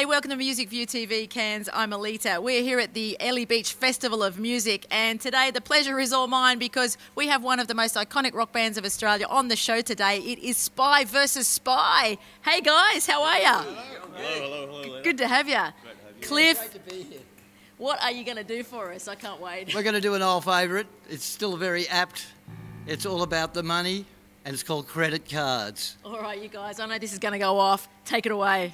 G'day, welcome to Music View TV, Cairns. I'm Aleta. We're here at the Airlie Beach Festival of Music, and today the pleasure is all mine because we have one of the most iconic rock bands of Australia on the show today. It is Spy versus Spy. Hey guys, how are you? Hello, hello, hello. hello Good to have you. Have you. Cliff. What are you going to do for us? I can't wait. We're going to do an old favourite. It's still very apt. It's all about the money, and it's called credit cards. All right, you guys, I know this is going to go off. Take it away.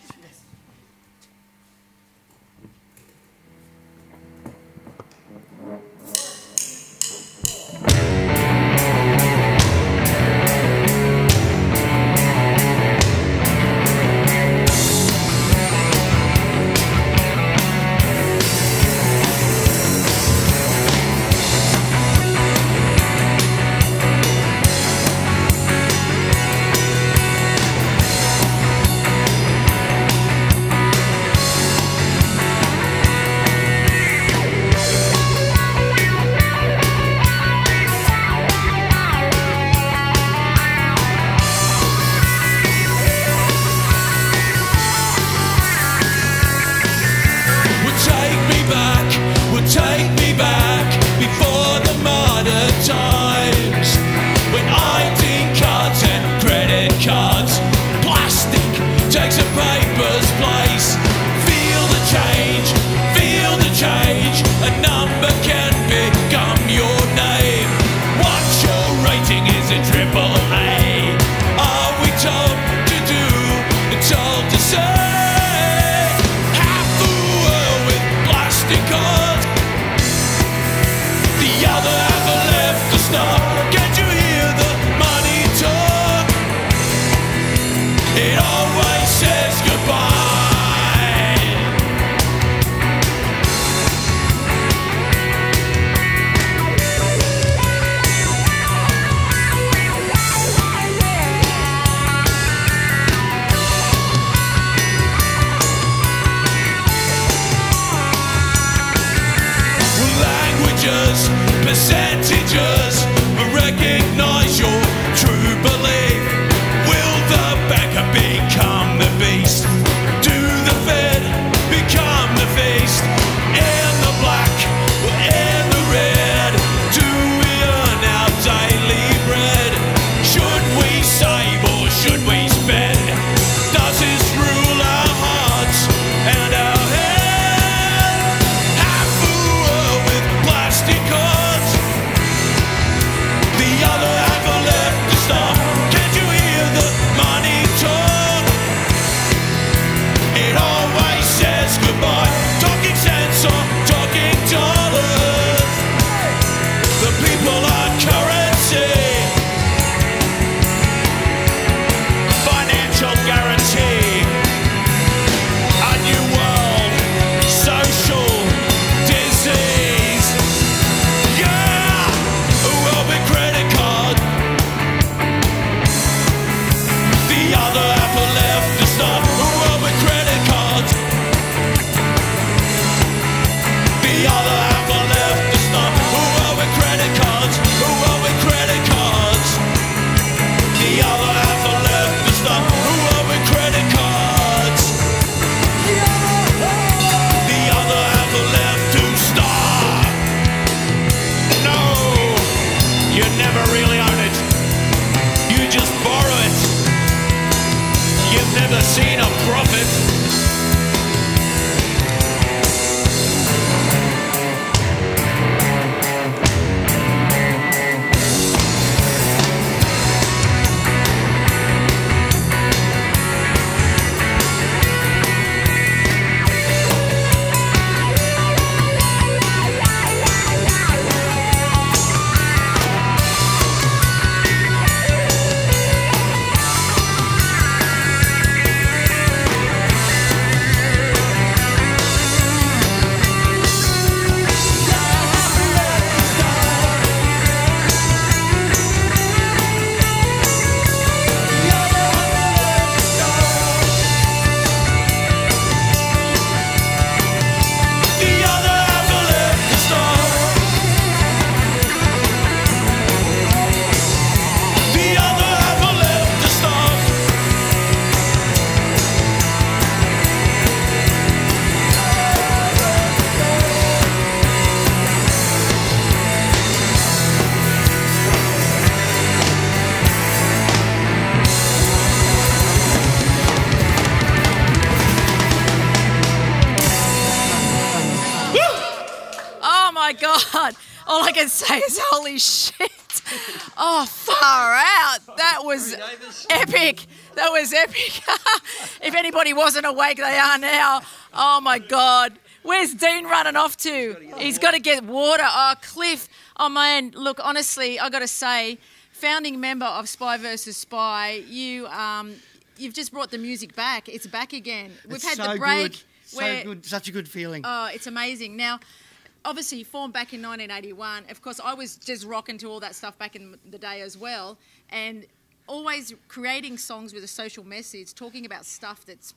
Can say is, holy shit. Oh, far out. That was epic. That was epic. if anybody wasn't awake, they are now. Oh, my God. Where's Dean running off to? He's got to get water. Oh, Cliff. Oh, man. Look, honestly, i got to say, founding member of Spy versus Spy, you. Um, You've just brought the music back. It's back again. We've It's had so the break. Good. So good. Such a good feeling. Oh, it's amazing. Now, obviously, formed back in 1981. Of course, I was just rocking to all that stuff back in the day as well, and always creating songs with a social message, talking about stuff that's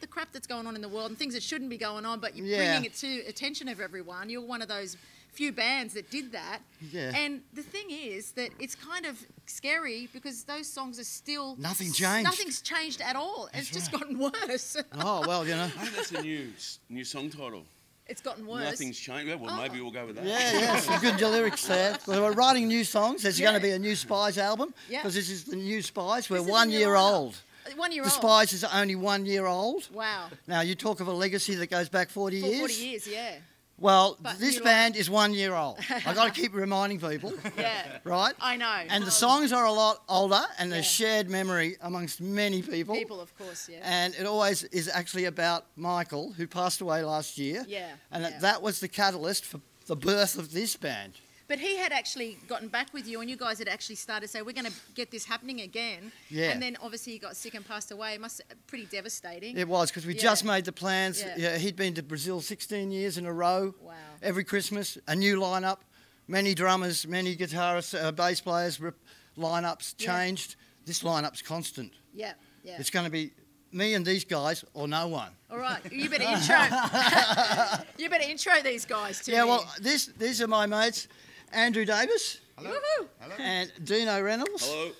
the crap that's going on in the world and things that shouldn't be going on, but you're Yeah. bringing it to attention of everyone. You're one of those few bands that did that. Yeah. And the thing is that it's kind of scary because those songs are still Nothing changed. Nothing's changed at all. it's just gotten worse. oh well, you know. I think that's a new new song title. It's gotten worse. Nothing's changed. Yeah, well, Oh. maybe we'll go with that. Yeah, yeah, some good lyrics there. Well, we're writing new songs. There's going to be a new Spies album Yeah. because this is the new Spies. We're This is the one year lineup. old. One year old. The old. Spies is only one year old. Wow. Now you talk of a legacy that goes back 40 For years. 40 years, yeah. Well, But this band is one year old. I got to keep reminding people, Yeah. right? I know. And the um, songs are a lot older, and Yeah. shared memory amongst many people. People, of course, yeah. And it always is actually about Michael, who passed away last year. Yeah, And yeah. that that was the catalyst for the birth of this band. But he had actually gotten back with you, and you guys had actually started to say, "We're going to get this happening again." Yeah. And then obviously he got sick and passed away. It must pretty devastating. It was because we Yeah. just made the plans. Yeah. Yeah, he'd been to Brazil 16 years in a row. Wow. Every Christmas, a new lineup, many drummers, many guitarists, uh, bass players, rip, lineups Yeah. changed. This lineup's constant. Yeah. Yeah. It's going to be me and these guys or no one. All right. You better intro. you better intro these guys to yeah, me. well, this these are my mates, Andrew Davis Woohoo. and Dino Reynolds Hello.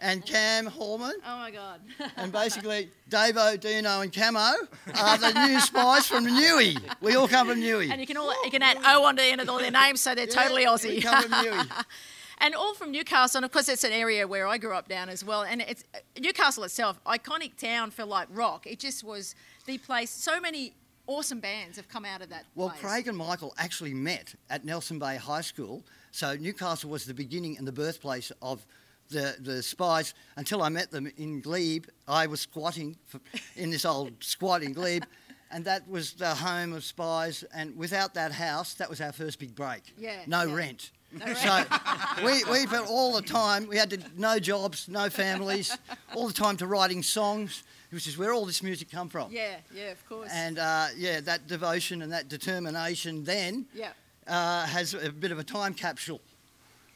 and Cam Hallman. Oh my God. And basically, Davo, Dino, and Camo are the new spies from Newey. We all come from Newey. and you can all you can add O on the end of all their names, so they're totally Aussie. We come from Newey. and all from Newcastle. And of course, it's an area where I grew up down as well. And it's Newcastle itself, iconic town for like rock. It just was the place. So many awesome bands have come out of that. Well, place. Craig and Michael actually met at Nelson Bay High School. So Newcastle was the beginning and the birthplace of the, the Spies. Until I met them in Glebe, I was squatting for, in this old squat in Glebe. And that was the home of Spies. And without that house, that was our first big break. Yeah, No yeah. rent. So we, we put all the time, we had to, no jobs, no families, all the time to writing songs, which is where all this music come from. Yeah, yeah, of course. And uh, yeah, that devotion and that determination then yeah, uh, has a bit of a time capsule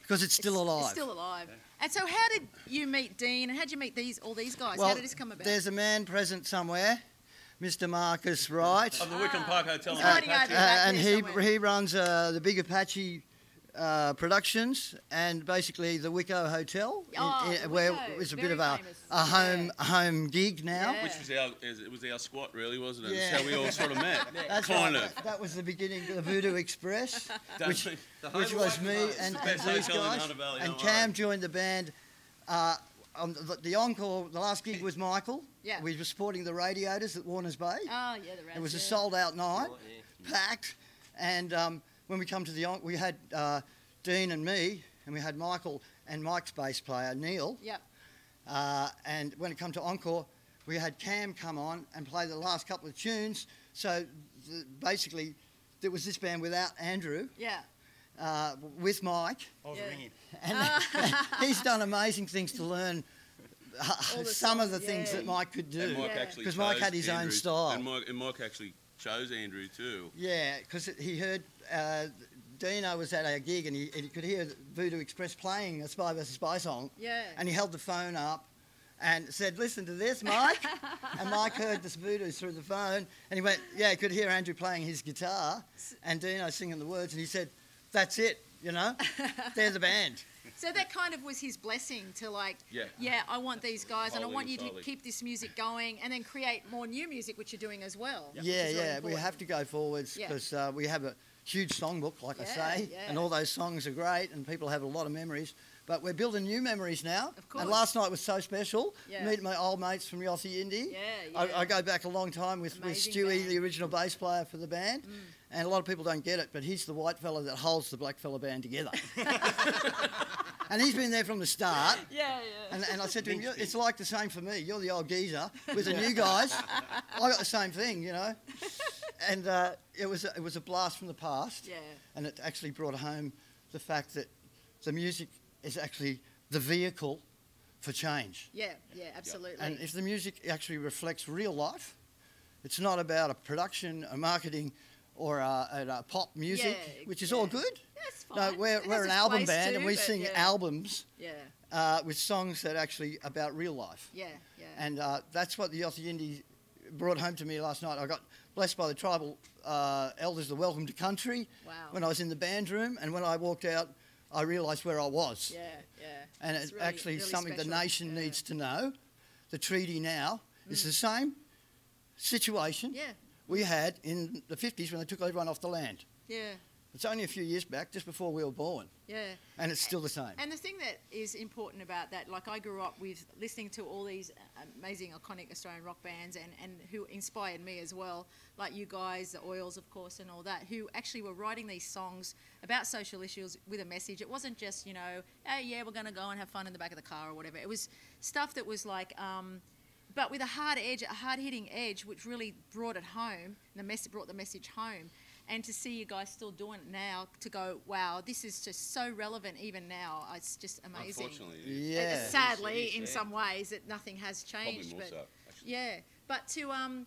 because it's still It's- alive. It's still alive. And so, how did you meet Dean? And how did you meet these all these guys? well, how did this come about? there's a man present somewhere, Mr. Marcus Wright, Of the Wickham Park Hotel. He's in hiding Apache. over uh, back and he somewhere. he runs uh, the Big Apache. Uh, productions and basically the Wicco Hotel, in- Oh, in- the where Wicco, it's a bit of a, a home Yeah. home gig now. Yeah. Which was our, it was our squat, really, wasn't it? Yeah. That's how we all sort of met. That's kind right. of. That was the beginning of Voodoo Express, which, the which was me Wickham and, is the and these guys. Valley, and Cam worry. joined the band. Uh, on the, the encore, the last gig was Michael. Yeah. We were supporting the radiators at Warners Bay. Oh yeah, the rats, it was a sold out night, packed. And um, when we come to the, en- we had uh, Dean and me, and we had Michael and Mike's bass player Neil. Yep. Uh, and when it come to encore, we had Cam come on and play the last couple of tunes. So the, basically, there was this band without Andrew, Yeah. uh, with Mike, I was Yeah. ringing. and he's done amazing things to learn uh, All the some of the songs, things that Mike could do. And Mike Yeah. actually 'Cause Mike chose had his own style. And Mike, and Mike actually chose Andrew too. Yeah, because he heard uh, Dino was at a gig and he, and he could hear Voodoo Express playing a Spy vs. Spy song. Yeah. And he held the phone up and said, Listen to this, Mike. and Mike heard this voodoo through the phone and he went, Yeah, he could hear Andrew playing his guitar and Dino singing the words and he said, That's it, you know? They're the band. So that kind of was his blessing to like, Yeah. yeah I want these guys, and I want you to solid. keep this music going, and then create more new music, which you're doing as well. which Yeah, is really yeah, we have to go forwards Yeah. because uh, we have a huge songbook, like I say, yeah. and all those songs are great, and people have a lot of memories. But we're building new memories now. Of course. And last night was so special. Yeah. Meeting my old mates from Yothu Yindi. Yeah, I, yeah. I go back a long time with, with Stewie, band. the original bass player for the band. And a lot of people don't get it, but he's the white fella that holds the black fella band together. and he's been there from the start. Yeah, yeah. And, and I said to him, it's like the same for me. You're the old geezer with the new guys. I got the same thing, you know. And uh, it was a, it was a blast from the past. Yeah. And it actually brought home the fact that the music is actually the vehicle for change. Yeah, yeah, absolutely. And if the music actually reflects real life, it's not about a production, a marketing, or a, a pop music, Yeah, which is all yeah. good. That's fine. No, we're, It we're an album band too, and we sing yeah. albums Yeah, uh, with songs that actually about real life. yeah, yeah. And uh, that's what the Yothu Yindi brought home to me last night. I got blessed by the tribal uh, elders, the Welcome to Country, Wow. when I was in the band room. And when I walked out, I realised where I was. yeah, yeah. And It's it's, really- actually really something the nation yeah. Mm. needs to know. The treaty now is the same situation Yeah, we had in the 50s when they took everyone off the land. yeah, It's only a few years back, just before we were born, yeah. and it's still the same. And the thing that is important about that, like I grew up with listening to all these amazing, iconic Australian rock bands, and, and who inspired me as well, like you guys, the Oils, of course, and all that, who actually were writing these songs about social issues with a message. It wasn't just, you know, oh yeah, we're going to go and have fun in the back of the car or whatever. It was stuff that was like, um, but with a hard edge, a hard hitting edge, which really brought it home. The mess brought the message home. And to see you guys still doing it now, to go, wow, this is just so relevant even now. It's just amazing. Unfortunately, it is. Uh, Yeah. Sadly, It is, in yeah. some ways, that nothing has Probably changed. more but so. Actually. yeah, but to um,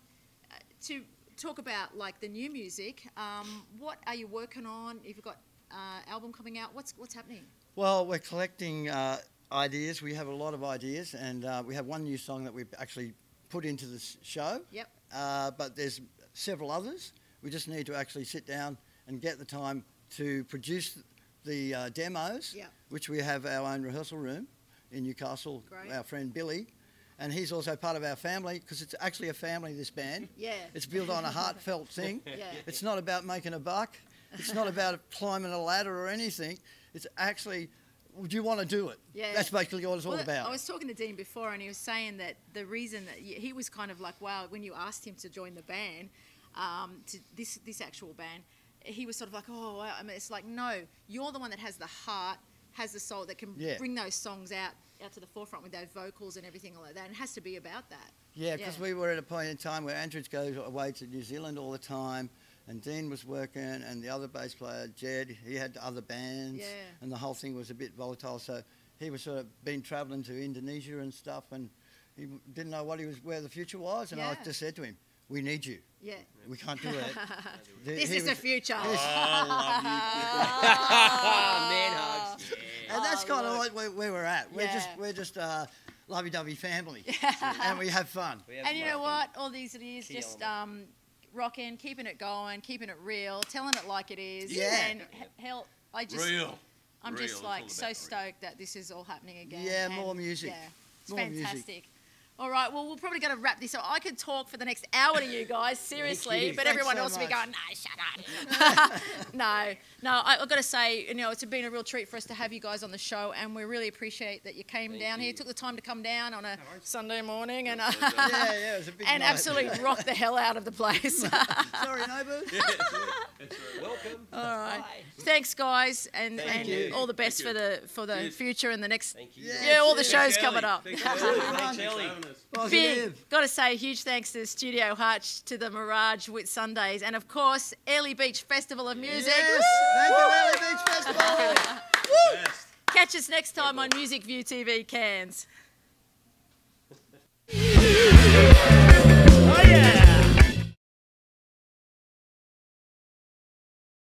uh, to talk about like the new music, um, what are you working on? If you've got uh, album coming out, what's what's happening? Well, we're collecting uh, ideas. We have a lot of ideas, and uh, we have one new song that we've actually put into the show. Yep. Uh, but there's several others. We just need to actually sit down and get the time to produce the uh, demos, Yep. which we have our own rehearsal room in Newcastle. Great. Our friend Billy, and he's also part of our family because it's actually a family. This band. Yeah. It's built on a heartfelt thing. Yeah. It's not about making a buck. It's not about climbing a ladder or anything. It's actually, would you want to do it? Yeah. That's basically what it's all about. I was talking to Dean before, and he was saying that the reason that he was kind of like, wow, when you asked him to join the band, um, to this this actual band, he was sort of like, oh. I mean, it's like, no, you're the one that has the heart, has the soul that can Yeah. bring those songs out out to the forefront with those vocals and everything like that. And it has to be about that. yeah, because yeah. we were at a point in time where Andrews goes away to New Zealand all the time, and Dean was working, and the other bass player, Jed, he had other bands, Yeah. and the whole thing was a bit volatile. So he was sort of been travelling to Indonesia and stuff, and he didn't know what he was, where the future was, and I just said to him, "We need you. Yeah. We can't do it." The- This he is the future. was- future. Man hugs. And that's Oh, kind of like where, where we're at. We're just we're just a lovey-dovey family, and we have fun. We have And you know fun. what? All these years, Key just um, rocking, keeping it going, keeping it real, telling it like it is. Yeah. And he- hell, I just, Real. I'm Real, just like so real. stoked that this is all happening again. Yeah, and, more music. Yeah, it's More music. Fantastic. All right, well, we're probably going to wrap this up. I could talk for the next hour to you guys, seriously, you. but Thanks everyone so else will be going, no, shut up. no, no, I, I've got to say, you know, it's been a real treat for us to have you guys on the show, and we really appreciate that you came Thank down here, took the time to come down on a Sunday morning, and uh, Yeah, yeah, it was a big and night. absolutely rocked the hell out of the place. Sorry, neighbours. Welcome. All right. Bye. Thanks, guys, and, Thank and you. all the best Thank for the for the Cheers. future and the next. Thank you. Yeah. Yeah, all the Cheers. shows Thanks, coming Ellie. up. Big, got to say, huge thanks to Studio Hutch, to the Mirage Whitsundays, and of course, Airlie Beach Festival of Music. Yes, thank you, Valley Beach Festival. Best. Catch us next time on Music View TV Cairns. Thank